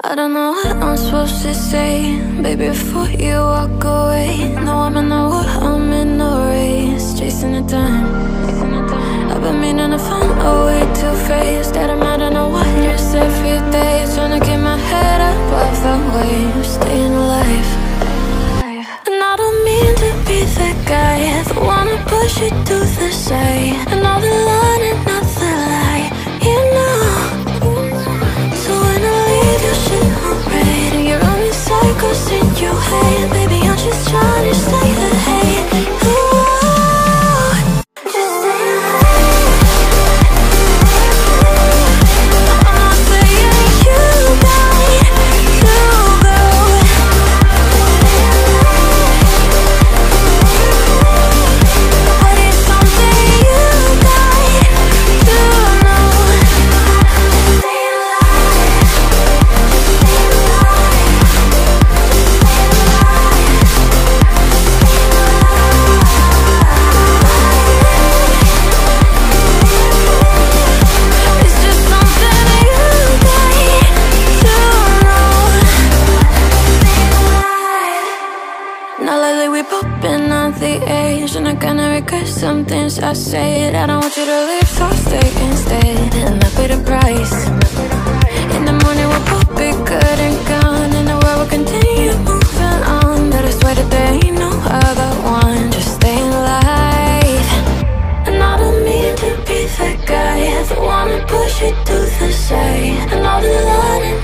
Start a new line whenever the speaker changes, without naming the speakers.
I don't know what I'm supposed to say. Baby, before you walk away No, I'm in the war, I'm in the race Chasing the time. I've been meaning to find a way to face That I'm out on a wonders every day. Trying to keep my head above the waves Staying alive. And I don't mean to be that guy The one to push you to the side Now lately we popping on the edge And I kinda regret some things I said. I don't want you to leave, so stay instead And I pay the price. In the morning we'll both be good and gone And the world will continue moving on. But I swear that there ain't no other one Just staying alive And I don't mean to be the guy The one to push you to the side. And all the learning